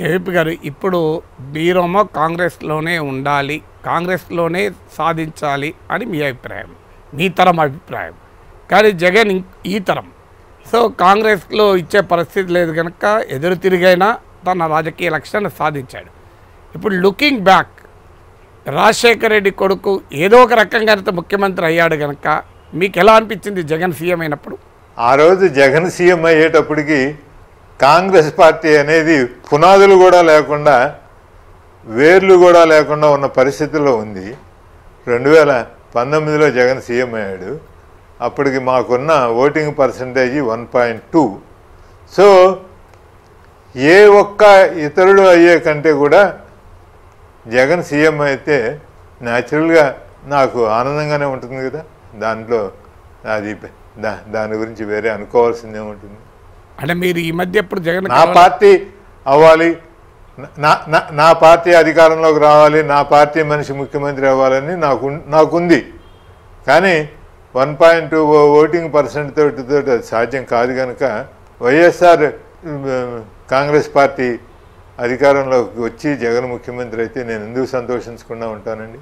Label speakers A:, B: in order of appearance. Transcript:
A: KP గారు ఇప్పుడు బీరోమో కాంగ్రెస్లోనే ఉండాలి కాంగ్రెస్లోనే సాధించాలి అని మీ అభిప్రాయం మీ తరం అభిప్రాయం. కానీ జగన్ ఈ తరం. సో కాంగ్రెస్లో ఇచ్చే పరిస్థితి లేదు కనుక ఎదురు తిరిగైనా తన రాజకీయ లక్ష్యాన్ని సాధించాడు. ఇప్పుడు లుకింగ్ బ్యాక్ రాజశేఖర రెడ్డి కొడుకు ఏదో ఒక రకంగా అయితే ముఖ్యమంత్రి అయ్యాడు కనుక మీకు ఎలా అనిపించింది జగన్ సీఎం అయినప్పుడు?
B: ఆ రోజు జగన్ సీఎం అయ్యేటప్పటికి కాంగ్రెస్ పార్టీ అనేది పునాదులు కూడా లేకుండా వేర్లు కూడా లేకుండా ఉన్న పరిస్థితుల్లో ఉంది. రెండు వేల పంతొమ్మిదిలో జగన్ సీఎం అయ్యాడు. అప్పటికి మాకున్న voting percentage one point two. So ఏ ఒక్క ఇతరుడు అయ్యే కంటే కూడా జగన్ సీఎం అయితే న్యాచురల్గా నాకు ఆనందంగానే ఉంటుంది కదా. దాంట్లో అది దా దాని గురించి వేరే అనుకోవాల్సిందే ఉంటుంది.
A: అంటే మీరు ఈ మధ్య ఎప్పుడు జగన్
B: నా పార్టీ అవ్వాలి. నా నా- నా పార్టీ అధికారంలోకి రావాలి నా పార్టీ మనిషి ముఖ్యమంత్రి అవ్వాలని నాకు నాకుంది. కానీ వన్ పాయింట్ ఓటింగ్ పర్సెంట్ తోటి తోటి అది సాధ్యం కాదు కనుక వైఎస్ఆర్ కాంగ్రెస్ పార్టీ అధికారంలోకి వచ్చి జగన్ ముఖ్యమంత్రి అయితే నేను ఎందుకు సంతోషించకుండా ఉంటానండి?